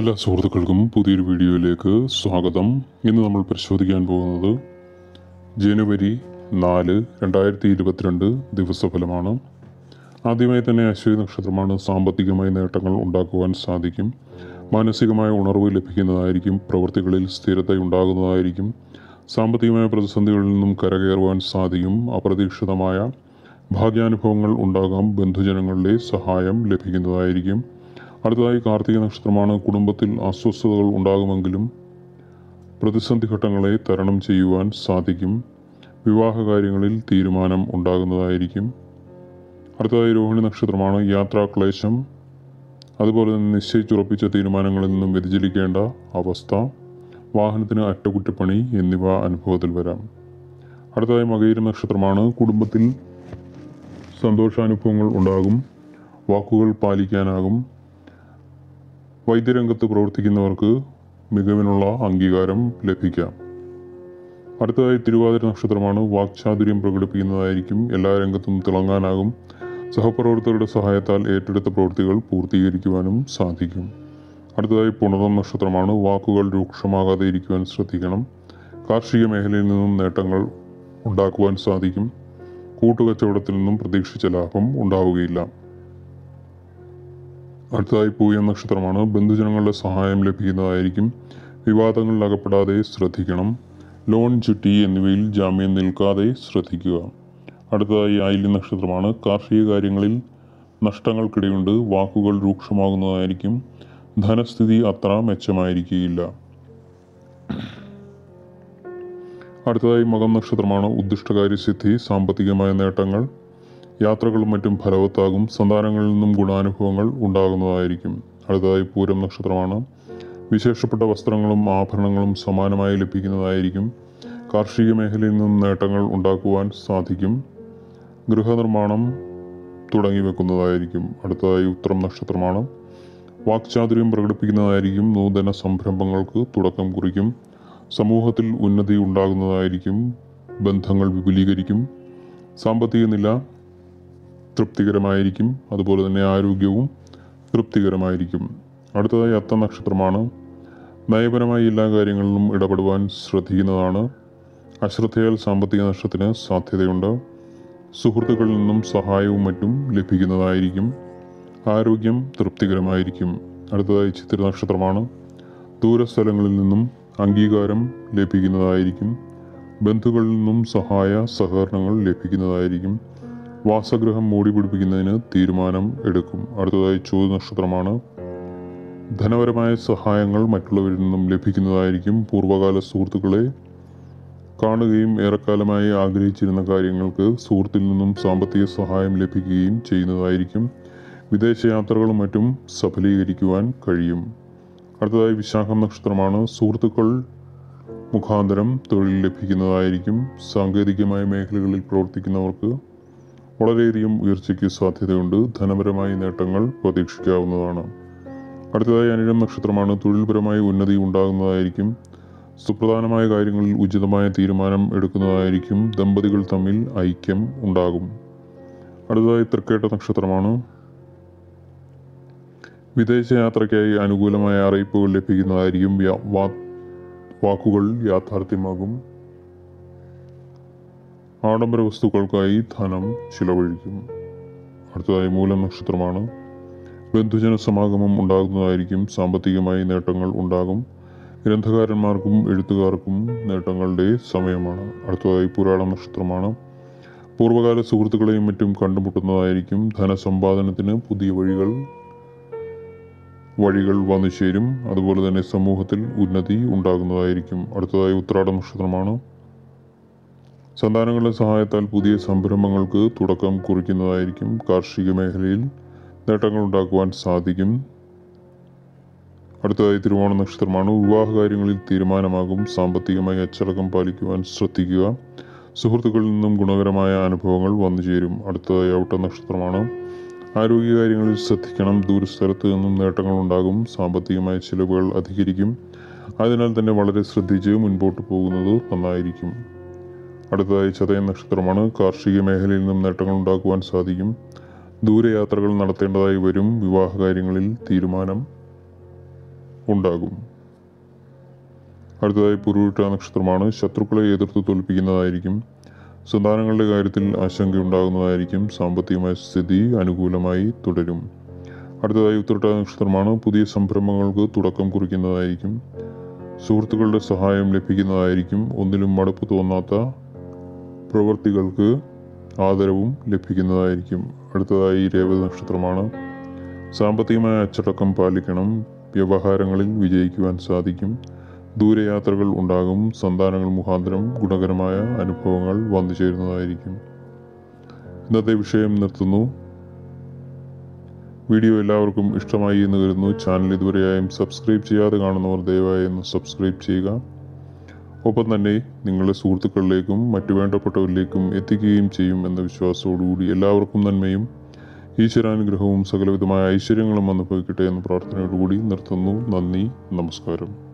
എല്ലാ സുഹൃത്തുക്കൾക്കും പുതിയൊരു വീഡിയോയിലേക്ക് സ്വാഗതം. ഇന്ന് നമ്മൾ പരിശോധിക്കാൻ പോകുന്നത് ജനുവരി നാല് രണ്ടായിരത്തി ഇരുപത്തിരണ്ട് ദിവസഫലമാണ്. ആദ്യമായി തന്നെ അശ്വതി നക്ഷത്രമാണ് സാമ്പത്തികമായി നേട്ടങ്ങൾ ഉണ്ടാക്കുവാൻ സാധിക്കും. മാനസികമായ ഉണർവ് ലഭിക്കുന്നതായിരിക്കും പ്രവൃത്തികളിൽ സ്ഥിരത ഉണ്ടാകുന്നതായിരിക്കും സാമ്പത്തികമായ പ്രതിസന്ധികളിൽ നിന്നും കരകയറുവാൻ സാധിക്കും. അപ്രതീക്ഷിതമായ ഭാഗ്യാനുഭവങ്ങൾ ഉണ്ടാകാം ബന്ധുജനങ്ങളുടെ സഹായം ലഭിക്കുന്നതായിരിക്കും. അടുത്തതായി കാർത്തിക നക്ഷത്രമാണ് കുടുംബത്തിൽ അസ്വസ്ഥതകൾ ഉണ്ടാകുമെങ്കിലും പ്രതിസന്ധി ഘട്ടങ്ങളെ തരണം ചെയ്യുവാൻ സാധിക്കും. വിവാഹ കാര്യങ്ങളിൽ തീരുമാനം ഉണ്ടാകുന്നതായിരിക്കും. അടുത്തതായി രോഹിണി നക്ഷത്രമാണ് യാത്രാക്ലേശം അതുപോലെ തന്നെ നിശ്ചയിച്ചുറപ്പിച്ച തീരുമാനങ്ങളിൽ നിന്നും വ്യതിചലിക്കേണ്ട അവസ്ഥ വാഹനത്തിന് അറ്റകുറ്റപ്പണി എന്നിവ അനുഭവത്തിൽ വരാം. അടുത്തതായി മകയിര നക്ഷത്രമാണ് കുടുംബത്തിൽ സന്തോഷാനുഭവങ്ങൾ ഉണ്ടാകും. വാക്കുകൾ പാലിക്കാനാകും. വൈദ്യരംഗത്ത് പ്രവർത്തിക്കുന്നവർക്ക് മികവിനുള്ള അംഗീകാരം ലഭിക്കാം. അടുത്തതായി തിരുവാതിര നക്ഷത്രമാണ് വാക്ചാതുര്യം പ്രകടിപ്പിക്കുന്നതായിരിക്കും. എല്ലാ രംഗത്തും തിളങ്ങാനാകും. സഹപ്രവർത്തകരുടെ സഹായത്താൽ ഏറ്റെടുത്ത പ്രവൃത്തികൾ പൂർത്തീകരിക്കുവാനും സാധിക്കും. അടുത്തതായി പുണർന്നം നക്ഷത്രമാണ് വാക്കുകൾ രൂക്ഷമാകാതെ ഇരിക്കുവാൻ ശ്രദ്ധിക്കണം. കാർഷിക മേഖലയിൽ നിന്നും നേട്ടങ്ങൾ ഉണ്ടാക്കുവാൻ സാധിക്കും. കൂട്ടുകച്ചവടത്തിൽ നിന്നും പ്രതീക്ഷിച്ച ലാഭം ഉണ്ടാവുകയില്ല. അടുത്തതായി പൂയം നക്ഷത്രമാണ്. ബന്ധുജനങ്ങളുടെ സഹായം ലഭിക്കുന്നതായിരിക്കും. വിവാദങ്ങളിൽ അകപ്പെടാതെ ശ്രദ്ധിക്കണം. ലോൺ ചുറ്റി എന്നിവയിൽ ജാമ്യം നിൽക്കാതെ ശ്രദ്ധിക്കുക. അടുത്തതായി ആയില്യ നക്ഷത്രമാണ്. കാർഷിക കാര്യങ്ങളിൽ നഷ്ടങ്ങൾക്കിടയുണ്ട്. വാക്കുകൾ രൂക്ഷമാകുന്നതായിരിക്കും. ധനസ്ഥിതി അത്ര മെച്ചമായിരിക്കുകയില്ല. അടുത്തതായി മകം നക്ഷത്രമാണ്. ഉദ്ദിഷ്ടകാര്യസിദ്ധി സാമ്പത്തികമായ നേട്ടങ്ങൾ യാത്രകളും മറ്റും ഫലവത്താകും. സന്താനങ്ങളിൽ നിന്നും ഗുണാനുഭവങ്ങൾ ഉണ്ടാകുന്നതായിരിക്കും. അടുത്തതായി പൂരം നക്ഷത്രമാണ്. വിശേഷപ്പെട്ട വസ്ത്രങ്ങളും ആഭരണങ്ങളും സമാനമായി ലഭിക്കുന്നതായിരിക്കും. കാർഷിക മേഖലയിൽ നിന്നും നേട്ടങ്ങൾ ഉണ്ടാക്കുവാൻ സാധിക്കും. ഗൃഹനിർമ്മാണം തുടങ്ങി വെക്കുന്നതായിരിക്കും. അടുത്തതായി ഉത്തരം നക്ഷത്രമാണ്. വാക്ചാതുര്യം പ്രകടിപ്പിക്കുന്നതായിരിക്കും. നൂതന സംരംഭങ്ങൾക്ക് തുടക്കം കുറിക്കും. സമൂഹത്തിൽ ഉന്നതി ഉണ്ടാകുന്നതായിരിക്കും. ബന്ധങ്ങൾ വിപുലീകരിക്കും. സാമ്പത്തിക നില തൃപ്തികരമായിരിക്കും. അതുപോലെ തന്നെ ആരോഗ്യവും തൃപ്തികരമായിരിക്കും. അടുത്തതായി അത്ത നക്ഷത്രമാണ്. നയപരമായി എല്ലാ കാര്യങ്ങളിലും ഇടപെടുവാൻ ശ്രദ്ധിക്കുന്നതാണ്. അശ്രദ്ധയാൽ സാമ്പത്തിക നഷ്ടത്തിന് സാധ്യതയുണ്ട്. സുഹൃത്തുക്കളിൽ നിന്നും സഹായവും മറ്റും ലഭിക്കുന്നതായിരിക്കും. ആരോഗ്യം തൃപ്തികരമായിരിക്കും. അടുത്തതായി ചിത്ര നക്ഷത്രമാണ്. ദൂരസ്ഥലങ്ങളിൽ നിന്നും അംഗീകാരം ലഭിക്കുന്നതായിരിക്കും. ബന്ധുക്കളിൽ നിന്നും സഹായ സഹകരണങ്ങൾ ലഭിക്കുന്നതായിരിക്കും. വാസഗൃഹം മൂടി പിടിപ്പിക്കുന്നതിന് തീരുമാനം എടുക്കും. അടുത്തതായി ചോദ്യ നക്ഷത്രമാണ് ധനപരമായ സഹായങ്ങൾ മറ്റുള്ളവരിൽ നിന്നും ലഭിക്കുന്നതായിരിക്കും പൂർവകാല സുഹൃത്തുക്കളെ കാണുകയും ഏറെക്കാലമായി ആഗ്രഹിച്ചിരുന്ന കാര്യങ്ങൾക്ക് സുഹൃത്തിൽ നിന്നും സാമ്പത്തിക സഹായം ലഭിക്കുകയും ചെയ്യുന്നതായിരിക്കും. വിദേശയാത്രകളും മറ്റും സഫലീകരിക്കുവാൻ കഴിയും. അടുത്തതായി വിശാഖം നക്ഷത്രമാണ്. സുഹൃത്തുക്കൾ മുഖാന്തരം തൊഴിൽ ലഭിക്കുന്നതായിരിക്കും. സാങ്കേതികമായ മേഖലകളിൽ പ്രവർത്തിക്കുന്നവർക്ക് വളരെയധികം ഉയർച്ചയ്ക്ക് സാധ്യതയുണ്ട്. ധനപരമായ നേട്ടങ്ങൾ പ്രതീക്ഷിക്കാവുന്നതാണ്. അടുത്തതായി അനിഴം നക്ഷത്രമാണ്. തൊഴിൽപരമായ ഉന്നതി ഉണ്ടാകുന്നതായിരിക്കും. സുപ്രധാനമായ കാര്യങ്ങളിൽ ഉചിതമായ തീരുമാനം എടുക്കുന്നതായിരിക്കും. ദമ്പതികൾ തമ്മിൽ ഐക്യം ഉണ്ടാകും. അടുത്തതായി തൃക്കേട്ട നക്ഷത്രമാണ്. വിദേശ യാത്രയ്ക്കായി അനുകൂലമായ അറിയിപ്പുകൾ ലഭിക്കുന്നതായിരിക്കും വാക്കുകൾ യാഥാർത്ഥ്യമാകും. ആഡംബര വസ്തുക്കൾക്കായി ധനം ചിലവഴിക്കും അടുത്തതായി മൂലം നക്ഷത്രമാണ്. ബന്ധുജന സമാഗമം ഉണ്ടാകുന്നതായിരിക്കും. സാമ്പത്തികമായി നേട്ടങ്ങൾ ഉണ്ടാകും. ഗ്രന്ഥകാരന്മാർക്കും എഴുത്തുകാർക്കും നേട്ടങ്ങളുടെ സമയമാണ്. അടുത്തതായി പുരാണ നക്ഷത്രമാണ്. പൂർവകാല സുഹൃത്തുക്കളെയും മറ്റും കണ്ടുമുട്ടുന്നതായിരിക്കും. ധനസമ്പാദനത്തിന് പുതിയ വഴികൾ വഴികൾ വന്നു ചേരും അതുപോലെ തന്നെ സമൂഹത്തിൽ ഉന്നതി ഉണ്ടാകുന്നതായിരിക്കും. അടുത്തതായി ഉത്രാട നക്ഷത്രമാണ്. സന്താനങ്ങളുടെ സഹായത്താൽ പുതിയ സംരംഭങ്ങൾക്ക് തുടക്കം കുറിക്കുന്നതായിരിക്കും കാർഷിക മേഖലയിൽ നേട്ടങ്ങൾ ഉണ്ടാക്കുവാൻ സാധിക്കും. അടുത്തതായി തിരുവോണ നക്ഷത്രമാണ്. വിവാഹ കാര്യങ്ങളിൽ തീരുമാനമാകും. സാമ്പത്തികമായി അച്ചടക്കം പാലിക്കുവാൻ ശ്രദ്ധിക്കുക. സുഹൃത്തുക്കളിൽ നിന്നും ഗുണകരമായ അനുഭവങ്ങൾ വന്നു ചേരും. അടുത്തതായി ഔട്ട നക്ഷത്രമാണ്. ആരോഗ്യകാര്യങ്ങളിൽ ശ്രദ്ധിക്കണം. ദൂരസ്ഥലത്ത് നിന്നും നേട്ടങ്ങൾ ഉണ്ടാകും സാമ്പത്തികമായ ചിലവുകൾ അധികരിക്കും. അതിനാൽ തന്നെ വളരെ ശ്രദ്ധിച്ച് മുൻപോട്ട് പോകുന്നത് നന്നായിരിക്കും. അടുത്തതായി ചതയ നക്ഷത്രമാണ്. കാർഷിക മേഖലയിൽ നിന്നും നേട്ടങ്ങൾ ഉണ്ടാക്കുവാൻ സാധിക്കും. ദൂരയാത്രകൾ നടത്തേണ്ടതായി വരും. വിവാഹ കാര്യങ്ങളിൽ തീരുമാനം ഉണ്ടാകും. അടുത്തതായി പുരുവിട്ട നക്ഷത്രമാണ്. ശത്രുക്കളെ എതിർത്ത് തോൽപ്പിക്കുന്നതായിരിക്കും. സന്താനങ്ങളുടെ കാര്യത്തിൽ ആശങ്കയുണ്ടാകുന്നതായിരിക്കും സാമ്പത്തികമായ സ്ഥിതി അനുകൂലമായി തുടരും. അടുത്തതായി ഉത്തരട്ട നക്ഷത്രമാണ്. പുതിയ സംരംഭങ്ങൾക്ക് തുടക്കം കുറിക്കുന്നതായിരിക്കും. സുഹൃത്തുക്കളുടെ സഹായം ലഭിക്കുന്നതായിരിക്കും. ഒന്നിലും മടുപ്പ് തോന്നാത്ത പ്രവൃത്തികൾക്ക് ആദരവും ലഭിക്കുന്നതായിരിക്കും. അടുത്തതായി രേവതി നക്ഷത്രമാണ്. സാമ്പത്തികമായ അച്ചടക്കം പാലിക്കണം. വ്യവഹാരങ്ങളിൽ വിജയിക്കുവാൻ സാധിക്കും. ദൂരയാത്രകൾ ഉണ്ടാകും. സന്താനങ്ങൾ മുഖാന്തരം ഗുണകരമായ അനുഭവങ്ങൾ വന്നു ചേരുന്നതായിരിക്കും. ഇന്നത്തെ വിഷയം നിർത്തുന്നു. വീഡിയോ എല്ലാവർക്കും ഇഷ്ടമായി എന്ന് കരുതുന്നു. ചാനൽ ഇതുവരെയായും സബ്സ്ക്രൈബ് ചെയ്യാതെ കാണുന്നവർ ദയവായി ഒന്ന് സബ്സ്ക്രൈബ് ചെയ്യുക. ഒപ്പം തന്നെ നിങ്ങളുടെ സുഹൃത്തുക്കളിലേക്കും മറ്റു വേണ്ടപ്പെട്ടവരിലേക്കും എത്തിക്കുകയും ചെയ്യും എന്ന വിശ്വാസത്തോടുകൂടി എല്ലാവർക്കും നന്മയും ഈശ്വരാനുഗ്രഹവും സകലവിധമായ ഐശ്വര്യങ്ങളും അനുഭവിക്കട്ടെ എന്ന പ്രാർത്ഥനയോടുകൂടി നിർത്തുന്നു. നന്ദി നമസ്കാരം.